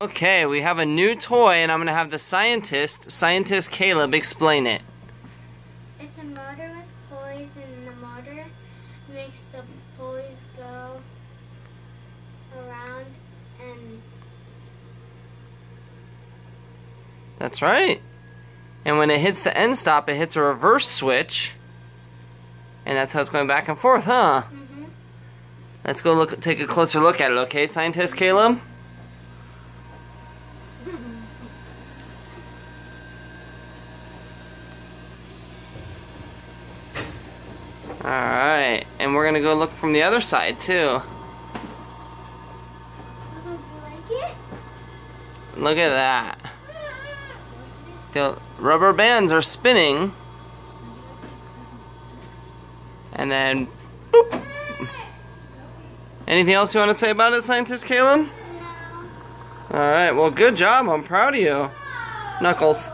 Okay, we have a new toy, and I'm going to have the scientist, scientist Caleb, explain it. It's a motor with pulleys, and the motor makes the pulleys go around and That's right. And when it hits the end stop, it hits a reverse switch. And that's how it's going back and forth, huh? mhm. Let's go look, take a closer look at it, okay, scientist Caleb? Alright, and we're gonna go look from the other side too. Look at that. The rubber bands are spinning. And then, boop. Anything else you want to say about it, Scientist Caleb? Alright, well, good job. I'm proud of you. Knuckles.